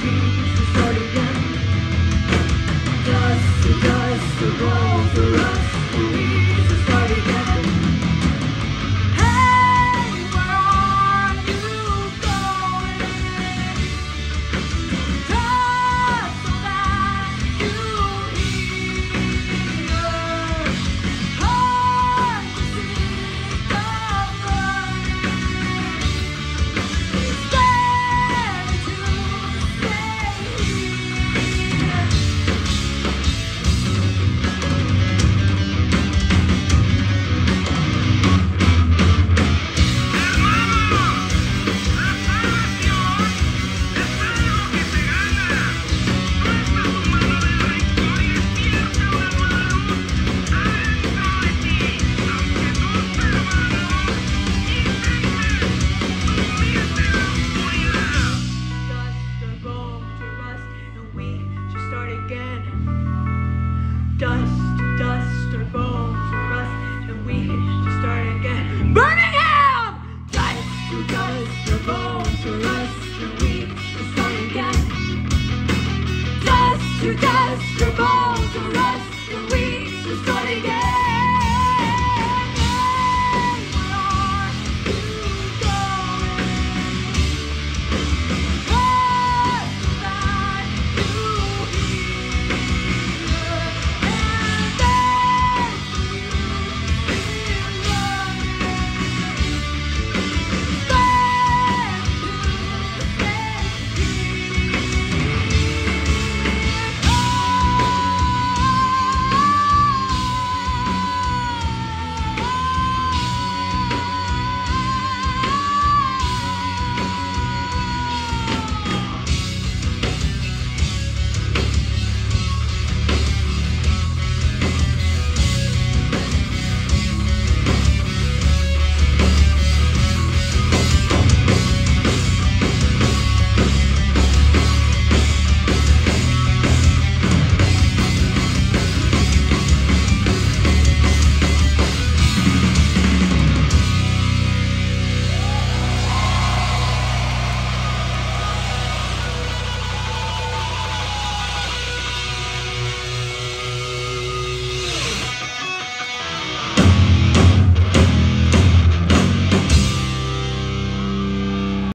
Thank you. dust, dust, our bones were rust, and we hitched to start again. Birmingham! Dust, dust, our bones were rust, and we hitched to start again. Dust, to dust, our bones were rust, and we hitched to start again.